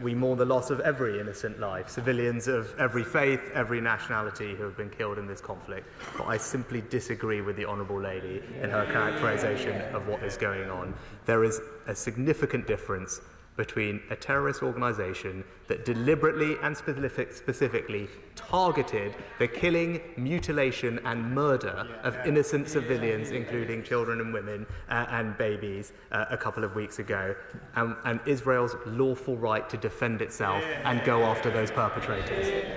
we mourn the loss of every innocent life, civilians of every faith, every nationality who have been killed in this conflict. But I simply disagree with the Honourable Lady in her characterisation of what is going on. There is a significant difference between a terrorist organisation that deliberately and specific, specifically targeted the killing, mutilation, and murder of innocent civilians, including children and women uh, and babies, uh, a couple of weeks ago, and, um, and Israel's lawful right to defend itself and go after those perpetrators.